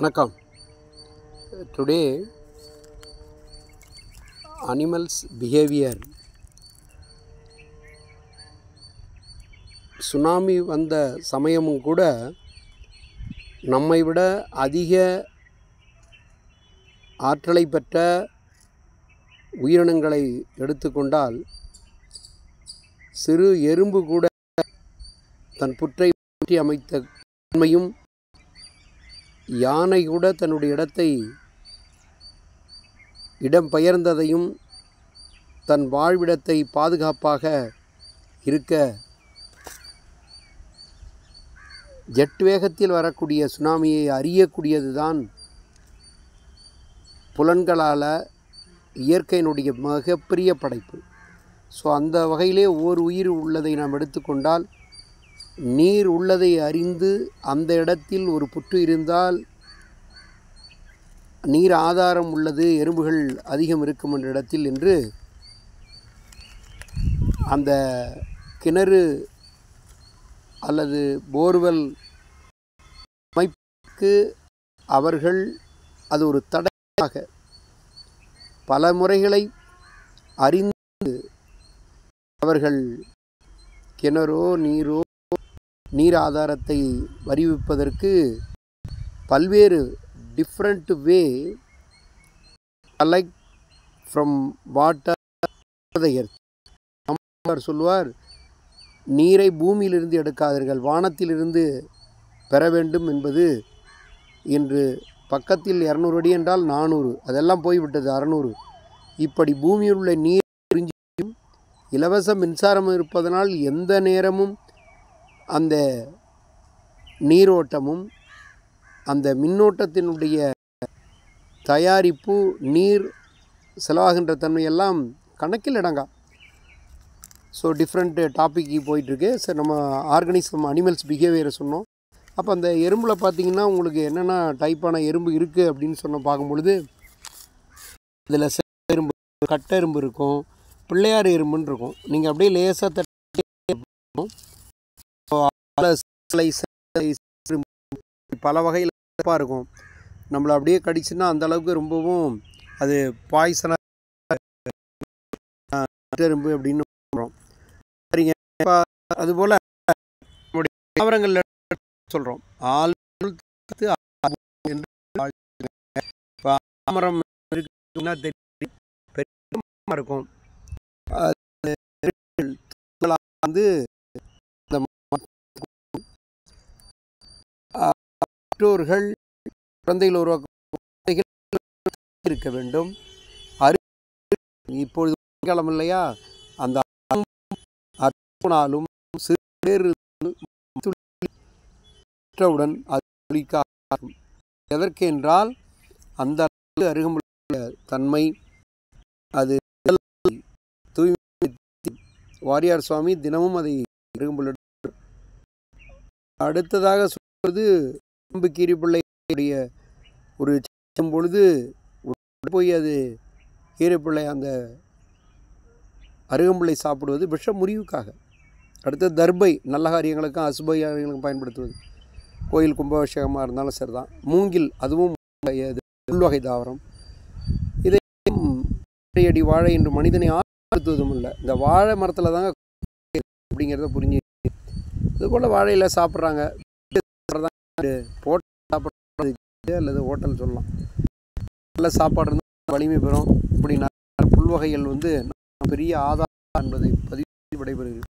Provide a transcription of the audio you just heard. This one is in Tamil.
வணக்கம். டுடே அனிமல்ஸ் பிஹேவியர் சுனாமி வந்த சமயமும் கூட நம்மை விட அதிக ஆற்றலை பெற்ற உயிரினங்களை எடுத்துக்கொண்டால் சிறு எறும்பு கூட தன் புற்றை மாற்றி அமைத்த தன்மையும் யானை கூட தன்னுடைய இடத்தை இடம் பெயர்ந்ததையும் தன் வாழ்விடத்தை பாதுகாப்பாக இருக்க ஜெட் வேகத்தில் வரக்கூடிய சுனாமியை அறியக்கூடியது தான் புலன்களால் இயற்கையினுடைய மிகப்பெரிய படைப்பு. ஸோ அந்த வகையிலே ஓர் உயிர் உள்ளதை நாம் எடுத்துக்கொண்டால் நீர் உள்ளதை அறிந்து அந்த இடத்தில் ஒரு புற்று இருந்தால் நீர் ஆதாரம் உள்ளது எறும்புகள் அதிகம் இருக்கும் என்ற இடத்தில் என்று அந்த கிணறு அல்லது போர்வெல் அமைப்புக்கு அவர்கள் அது ஒரு தடையாக பல முறைகளை அறிந்து அவர்கள் கிணறோ நீரோ நீர் ஆதாரத்தை வரிவிப்பதற்கு பல்வேறு different way collect from water earth சொல்வார் நீரை பூமியிலிருந்து எடுக்காதீர்கள் வானத்திலிருந்து பெற வேண்டும் என்பது இன்று பக்கத்தில் இரநூறு அடி என்றால் நானூறு அதெல்லாம் போய்விட்டது அறநூறு. இப்படி பூமியில் உள்ள நீர் உறிஞ்சியும் இலவச மின்சாரம் இருப்பதனால் எந்த நேரமும் அந்த நீரோட்டமும் அந்த மின்னோட்டத்தினுடைய தயாரிப்பு நீர் செலவாகின்ற தன்மையெல்லாம் கணக்கில் இடங்கா. ஸோ டிஃப்ரெண்ட்டு டாப்பிக்கு போயிட்டுருக்கு. சரி நம்ம ஆர்கனிசம் அனிமல்ஸ் பிஹேவியரை சொன்னோம். அப்போ அந்த எறும்பில் பார்த்திங்கன்னா உங்களுக்கு என்னென்ன டைப்பான எறும்பு இருக்குது அப்படின்னு சொன்ன பார்க்கும்பொழுது இதில் எறும்பு கட்டை எறும்பு இருக்கும் பிள்ளையார் எறும்புன்னு இருக்கும். நீங்கள் அப்படியே லேசாக தட்டி பல வகையில் இருக்கும். நம்மளை அப்படியே கடிச்சுன்னா அந்த அளவுக்கு ரொம்பவும் அது பாய்சனாக அப்படின்னு சொல்கிறோம் சரிங்க. இப்போ அதுபோல் நம்முடைய தாவரங்களில் சொல்கிறோம் ஆள் தாமரம் இருக்குன்னா தெரியும். பெரிய இருக்கும். வந்து பெற்றோர்கள் குழந்தைகள் உருவாக்க இருக்க வேண்டும். அரு இப்பொழுது காலம் இல்லையா? அந்த அற்புனாலும் சிறு பெற்றவுடன் அது எதற்கு என்றால் அந்த அருகம்புள்ள தன்மை அது தூய்மை வாரியார் சுவாமி தினமும் அதை அருகம்புள்ள அடுத்ததாக சொல்வது பாம்பு கீரி பிள்ளையுடைய ஒரு பொழுது போய் அது கீரைப்பிள்ளை அந்த அருகம்பிள்ளை சாப்பிடுவது விஷ முறிவுக்காக. அடுத்து தர்பை நல்ல காரியங்களுக்கும் அசுப காரியங்களுக்கும் பயன்படுத்துவது. கோயில் கும்பாபிஷேகமாக இருந்தாலும் சரி தான் மூங்கில் அதுவும் உள்வகை தாவரம். இதை அடி வாழை என்று மனிதனை ஆழ்த்துவதும் இல்லை. இந்த வாழை மரத்தில் தாங்க அப்படிங்கிறத புரிஞ்சு இதுபோல் வாழையில் சாப்பிட்றாங்க. போட்டு சாப்பிட்றது அல்லது ஹோட்டல் சொல்லலாம். நல்ல சாப்பாடு இருந்தால் வலிமை பெறும். இப்படி புல்வகைகள் வந்து பெரிய ஆதாரம் என்பதை பதிவு விடைபெறுகிறது